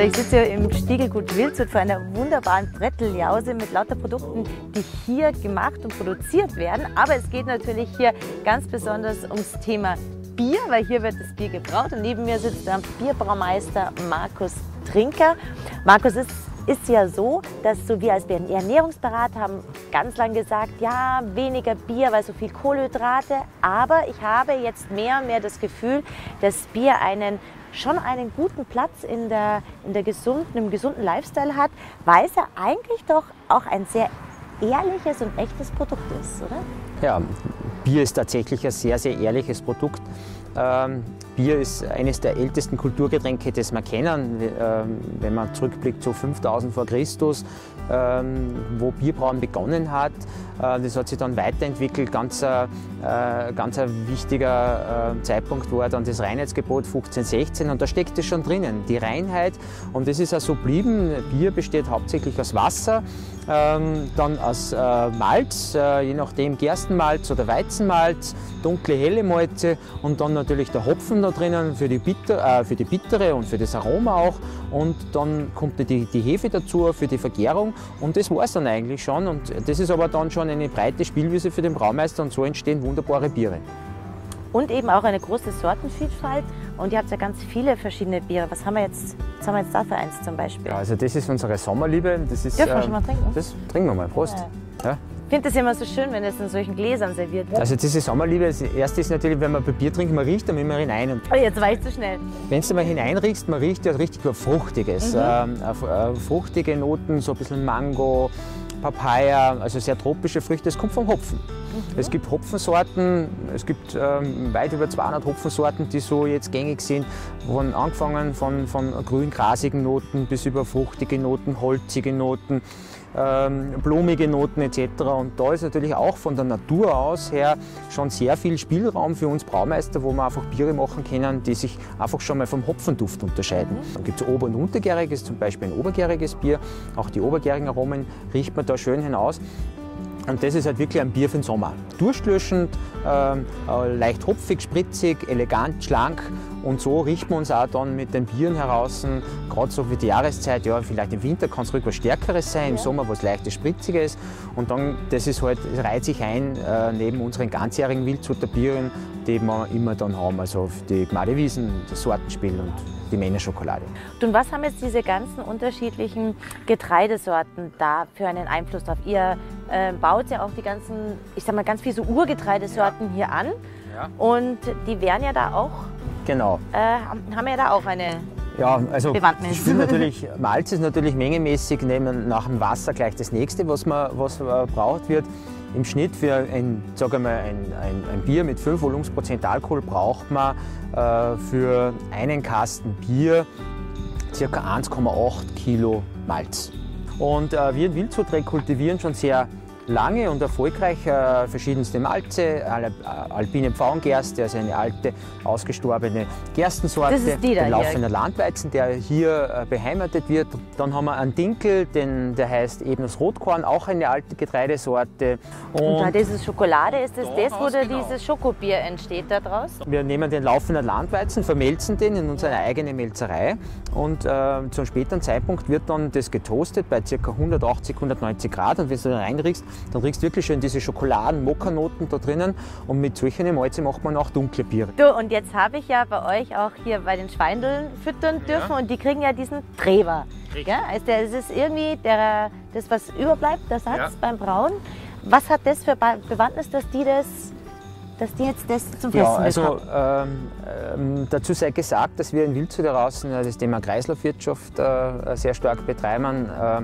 So, ich sitze hier im Stiegelgut Wildshut vor einer wunderbaren Bretteljause mit lauter Produkten, die hier gemacht und produziert werden. Aber es geht natürlich hier ganz besonders ums Thema Bier, weil hier wird das Bier gebraut. Und neben mir sitzt der Bierbraumeister Markus Trinker. Markus, ist ist ja so, dass so wir als Ernährungsberater haben ganz lange gesagt, ja, weniger Bier, weil so viel Kohlenhydrate. Aber ich habe jetzt mehr und mehr das Gefühl, dass Bier einen schon einen guten Platz in der, in der gesunden, im gesunden Lifestyle hat, weil es ja eigentlich doch auch ein sehr ehrliches und echtes Produkt ist, oder? Ja, Bier ist tatsächlich ein sehr, sehr ehrliches Produkt. Ähm, Bier ist eines der ältesten Kulturgetränke, das wir kennen. Ähm, wenn man zurückblickt zu 5000 vor Christus, ähm, wo Bierbrauen begonnen hat. Äh, das hat sich dann weiterentwickelt. Ganz, äh, ganz ein wichtiger äh, Zeitpunkt war dann das Reinheitsgebot 1516 und da steckt es schon drinnen, die Reinheit. Und das ist auch so geblieben. Bier besteht hauptsächlich aus Wasser, ähm, dann aus Malz, je nachdem Gerstenmalz oder Weizenmalz, dunkle, helle Malze und dann natürlich der Hopfen da drinnen für die, Bitter, äh, für die bittere und für das Aroma auch. Und dann kommt die, die Hefe dazu für die Vergärung und das war es dann eigentlich schon. Und das ist aber dann schon eine breite Spielwiese für den Braumeister und so entstehen wunderbare Biere. Und eben auch eine große Sortenvielfalt. Und ihr habt ja ganz viele verschiedene Biere. Was haben wir jetzt, was haben wir jetzt da für eins zum Beispiel? Ja, also das ist unsere Sommerliebe. Das ist, Dürfen wir schon mal trinken? Das trinken wir mal. Prost. Ja. Ja? Ich finde das immer so schön, wenn es in solchen Gläsern serviert wird. Also diese Sommerliebe, das erste ist natürlich, wenn man Bier trinkt, man riecht dann immer hinein. Und oh, jetzt war ich zu schnell. Wenn du mal hineinriechst, man riecht ja richtig was Fruchtiges. Mhm. Ähm, äh, fruchtige Noten, so ein bisschen Mango, Papaya, also sehr tropische Früchte. Das kommt vom Hopfen. Mhm. Es gibt Hopfensorten, es gibt ähm, weit über 200 Hopfensorten, die so jetzt gängig sind, von angefangen von, von grün-grasigen Noten bis über fruchtige Noten, holzige Noten ähm, blumige Noten etc. Und da ist natürlich auch von der Natur aus her schon sehr viel Spielraum für uns Braumeister, wo wir einfach Biere machen können, die sich einfach schon mal vom Hopfenduft unterscheiden. Mhm. Dann gibt es Ober- und Untergäriges, zum Beispiel ein obergäriges Bier. Auch die obergärigen Aromen riecht man da schön hinaus. Und das ist halt wirklich ein Bier für den Sommer. Durstlöschend, ähm, äh, leicht hopfig, spritzig, elegant, schlank. Und so richten wir uns auch dann mit den Bieren heraus, gerade so wie die Jahreszeit, ja, vielleicht im Winter kann es ruhig was Stärkeres sein, im Sommer was leichtes, spritziges. Und dann, das ist halt, das reiht sich ein äh, neben unseren ganzjährigen Wildzutter Bieren, die wir immer dann haben, also die Gmadewiesen, das Sortenspiel und die Männerschokolade. Und was haben jetzt diese ganzen unterschiedlichen Getreidesorten da für einen Einfluss drauf? Ihr äh, baut ja auch die ganzen, ich sag mal, ganz viele so Urgetreidesorten ja. hier an. Ja. Und die werden ja da auch, genau. Äh, haben ja da auch eine ja, also ich finde natürlich, Malz ist natürlich mengemäßig neben, nach dem Wasser gleich das nächste, was man was braucht wird. Im Schnitt für ein, sag mal, ein, ein, ein Bier mit 5 Volumensprozent Alkohol braucht man äh, für einen Kasten Bier ca. 1,8 Kilo Malz. Und äh, wir in Wildshut kultivieren schon sehr lange und erfolgreich äh, verschiedenste Malze, alpine Pfauengerste, also eine alte, ausgestorbene Gerstensorte, das ist die da den laufender Landweizen, der hier äh, beheimatet wird. Dann haben wir einen Dinkel, den, der heißt eben das Rotkorn, auch eine alte Getreidesorte. Und, und da dieses Schokolade, ist das das, wo da genau. dieses Schokobier entsteht daraus? Wir nehmen den laufenden Landweizen, vermelzen den in unsere eigene Melzerei und äh, zu einem späteren Zeitpunkt wird dann das getoastet bei ca. 180, 190 Grad und wenn du da reinriechst, dann riechst du wirklich schön diese Schokoladen-Mokkanoten da drinnen und mit solchen Malze macht man auch dunkle Biere. Du, und jetzt habe ich ja bei euch auch hier bei den Schweindeln füttern dürfen ja. und die kriegen ja diesen Treber. Ja? Also das ist irgendwie der, das, was überbleibt, der Satz ja. beim Brauen. Was hat das für Bewandtnis, dass die das dass die jetzt das zum Festen Ja, also ähm, ähm, dazu sei gesagt, dass wir in Wildshut draußen das Thema Kreislaufwirtschaft äh, sehr stark betreiben. Äh,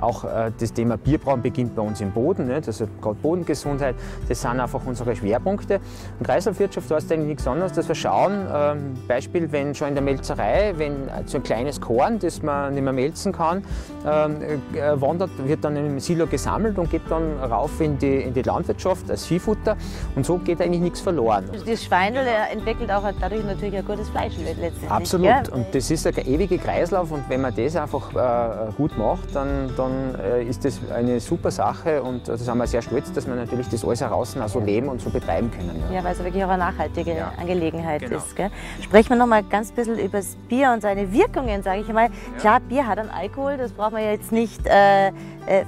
auch äh, das Thema Bierbrauen beginnt bei uns im Boden, nicht? also gerade Bodengesundheit, das sind einfach unsere Schwerpunkte. Und Kreislaufwirtschaft heißt eigentlich nichts anderes, dass wir schauen, ähm, Beispiel, wenn schon in der Melzerei, wenn so ein kleines Korn, das man nicht mehr melzen kann, ähm, äh, wandert, wird dann im Silo gesammelt und geht dann rauf in die, in die Landwirtschaft als Viehfutter. Und so geht eigentlich nichts verloren. Das Schweindel entwickelt auch dadurch natürlich ein gutes Fleisch letztendlich. Absolut. Und das ist ein ewiger Kreislauf und wenn man das einfach äh, gut macht, dann, dann äh, ist das eine super Sache und da sind wir sehr stolz, dass wir natürlich das alles heraus auch so leben und so betreiben können. Ja, weil es wirklich auch eine nachhaltige Ja. Angelegenheit Genau. ist. Gell? Sprechen wir noch mal ganz bisschen über das Bier und seine Wirkungen, sage ich mal. Klar, Bier hat einen Alkohol, das braucht man ja jetzt nicht äh, äh,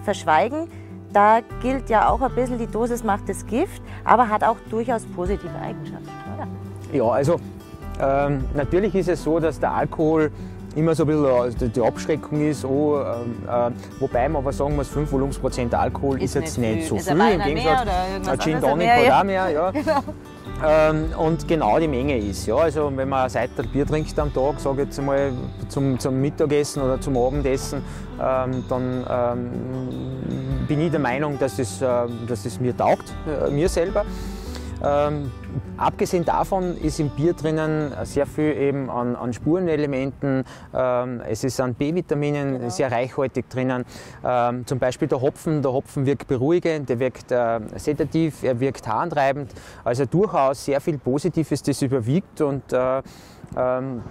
verschweigen. Da gilt ja auch ein bisschen, die Dosis macht das Gift, aber hat auch durchaus positive Eigenschaften, oder? Ja, also ähm, natürlich ist es so, dass der Alkohol immer so ein bisschen äh, die Abschreckung ist, oh, ähm, äh, wobei man aber sagen muss, 5 Volumensprozent Alkohol ist, Ist jetzt nicht viel. so Ist viel. Im Gegensatz, Gin Tonic mehr, hat ja. auch mehr, ja. Ähm, und genau die Menge ist. Ja. Also wenn man ein Seiter Bier trinkt am Tag, sage ich jetzt einmal zum, zum Mittagessen oder zum Abendessen, ähm, dann ähm, bin ich der Meinung, dass es, äh, dass es mir taugt, äh, mir selber. Ähm, abgesehen davon ist im Bier drinnen sehr viel eben an, an Spurenelementen. Ähm, es ist an B-Vitaminen sehr reichhaltig drinnen. Ähm, zum Beispiel der Hopfen. Der Hopfen wirkt beruhigend, der wirkt äh, sedativ, er wirkt harntreibend. Also durchaus sehr viel Positives, das überwiegt. Und äh, ähm,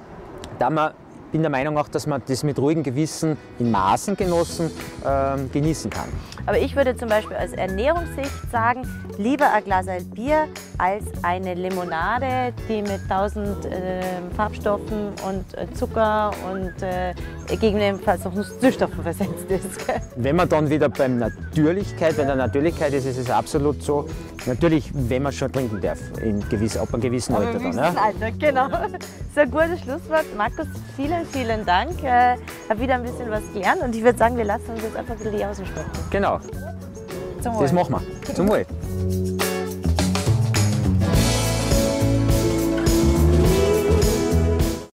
da man bin der Meinung auch, dass man das mit ruhigem Gewissen in Maßen genossen ähm, genießen kann. Aber ich würde zum Beispiel aus Ernährungssicht sagen, lieber ein Glas Bier als eine Limonade, die mit tausend äh, Farbstoffen und äh, Zucker und äh, gegebenenfalls noch Süßstoffen versetzt ist. gell? Wenn man dann wieder beim Natürlichkeit, bei der Natürlichkeit ist, ist es absolut so, natürlich, wenn man schon trinken darf, in gewiss, ab einem gewissen Alter dann. Ja. Alter, genau. Das ist ein gutes Schlusswort. Markus, vielen, vielen Dank. Äh, habe wieder ein bisschen was gelernt und ich würde sagen, wir lassen uns jetzt einfach ein bisschen die Außen sprechen. Genau, Zum das Wohl. machen wir. Zum Wohl.